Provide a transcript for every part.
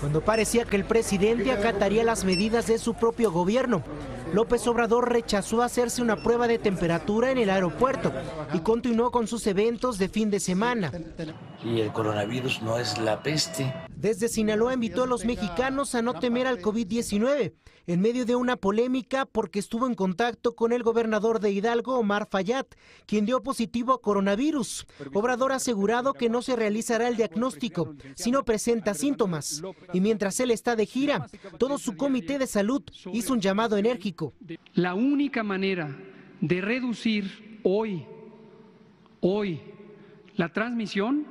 cuando parecía que el presidente acataría las medidas de su propio gobierno. López Obrador rechazó hacerse una prueba de temperatura en el aeropuerto y continuó con sus eventos de fin de semana. Y el coronavirus no es la peste. Desde Sinaloa invitó a los mexicanos a no temer al COVID-19 en medio de una polémica porque estuvo en contacto con el gobernador de Hidalgo, Omar Fayad, quien dio positivo a coronavirus. Obrador ha asegurado que no se realizará el diagnóstico si no presenta síntomas. Y mientras él está de gira, todo su comité de salud hizo un llamado enérgico. La única manera de reducir hoy, hoy, la transmisión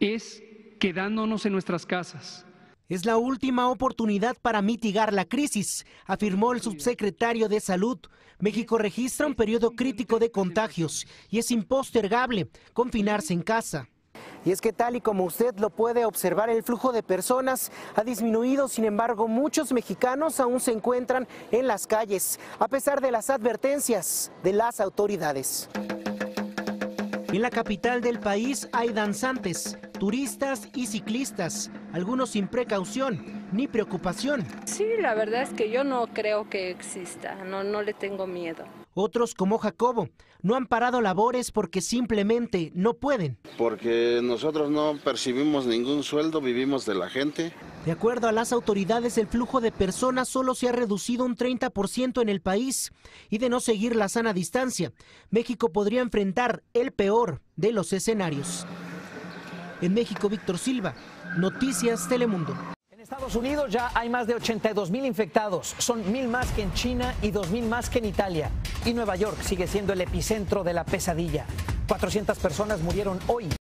es quedándonos en nuestras casas. Es la última oportunidad para mitigar la crisis, afirmó el subsecretario de Salud. México registra un periodo crítico de contagios y es impostergable confinarse en casa. Y es que tal y como usted lo puede observar, el flujo de personas ha disminuido, sin embargo, muchos mexicanos aún se encuentran en las calles, a pesar de las advertencias de las autoridades. En la capital del país hay danzantes, turistas y ciclistas, algunos sin precaución ni preocupación. Sí, la verdad es que yo no creo que exista, no, no le tengo miedo. Otros, como Jacobo, no han parado labores porque simplemente no pueden. Porque nosotros no percibimos ningún sueldo, vivimos de la gente. De acuerdo a las autoridades, el flujo de personas solo se ha reducido un 30% en el país y de no seguir la sana distancia, México podría enfrentar el peor de los escenarios. En México, Víctor Silva, Noticias Telemundo. Estados Unidos ya hay más de 82 mil infectados, son mil más que en China y dos mil más que en Italia. Y Nueva York sigue siendo el epicentro de la pesadilla. 400 personas murieron hoy